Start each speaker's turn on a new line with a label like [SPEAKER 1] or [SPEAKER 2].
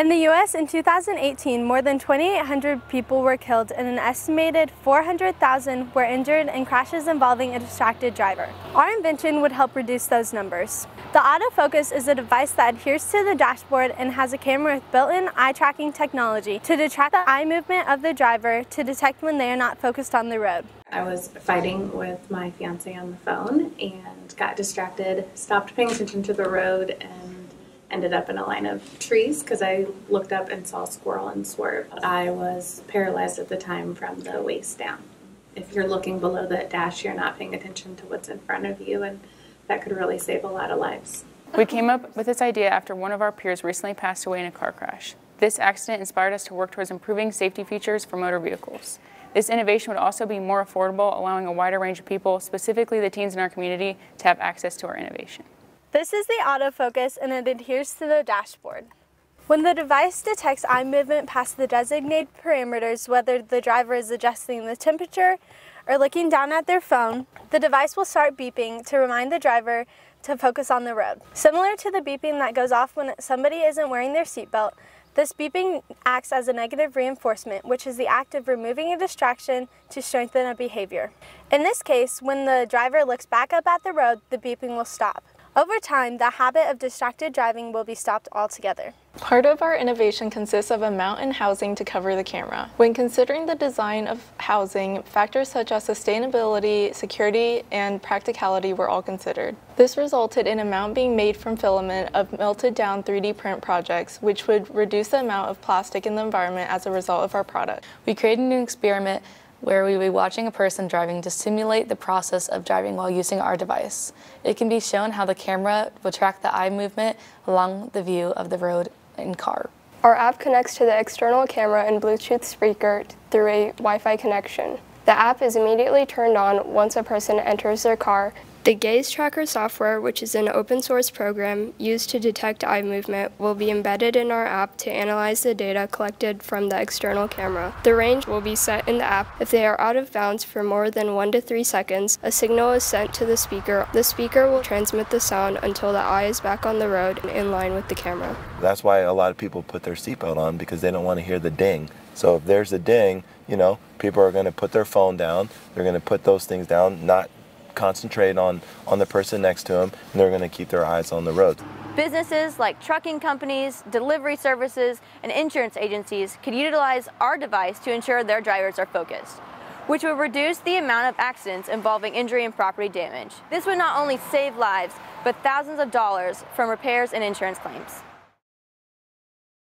[SPEAKER 1] In the U.S. in 2018, more than 2,800 people were killed and an estimated 400,000 were injured in crashes involving a distracted driver. Our invention would help reduce those numbers. The autofocus is a device that adheres to the dashboard and has a camera with built-in eye tracking technology to detect the eye movement of the driver to detect when they are not focused on the road.
[SPEAKER 2] I was fighting with my fiance on the phone and got distracted, stopped paying attention to the road, and ended up in a line of trees because I looked up and saw squirrel and swerve. I was paralyzed at the time from the waist down. If you're looking below that dash, you're not paying attention to what's in front of you, and that could really save a lot of lives.
[SPEAKER 3] We came up with this idea after one of our peers recently passed away in a car crash. This accident inspired us to work towards improving safety features for motor vehicles. This innovation would also be more affordable, allowing a wider range of people, specifically the teens in our community, to have access to our innovation.
[SPEAKER 1] This is the autofocus and it adheres to the dashboard. When the device detects eye movement past the designated parameters, whether the driver is adjusting the temperature or looking down at their phone, the device will start beeping to remind the driver to focus on the road. Similar to the beeping that goes off when somebody isn't wearing their seatbelt, this beeping acts as a negative reinforcement, which is the act of removing a distraction to strengthen a behavior. In this case, when the driver looks back up at the road, the beeping will stop. Over time, the habit of distracted driving will be stopped altogether.
[SPEAKER 4] Part of our innovation consists of a mount in housing to cover the camera. When considering the design of housing, factors such as sustainability, security, and practicality were all considered. This resulted in a mount being made from filament of melted down 3D print projects, which would reduce the amount of plastic in the environment as a result of our product.
[SPEAKER 5] We created an experiment where we will be watching a person driving to simulate the process of driving while using our device. It can be shown how the camera will track the eye movement along the view of the road in car.
[SPEAKER 6] Our app connects to the external camera and Bluetooth speaker through a Wi-Fi connection. The app is immediately turned on once a person enters their car the Gaze Tracker software, which is an open source program used to detect eye movement, will be embedded in our app to analyze the data collected from the external camera. The range will be set in the app. If they are out of bounds for more than 1 to 3 seconds, a signal is sent to the speaker. The speaker will transmit the sound until the eye is back on the road and in line with the camera.
[SPEAKER 7] That's why a lot of people put their seatbelt on because they don't want to hear the ding. So if there's a ding, you know, people are going to put their phone down. They're going to put those things down, not concentrate on, on the person next to them, and they're going to keep their eyes on the road.
[SPEAKER 8] Businesses like trucking companies, delivery services, and insurance agencies could utilize our device to ensure their drivers are focused, which would reduce the amount of accidents involving injury and property damage. This would not only save lives, but thousands of dollars from repairs and insurance claims.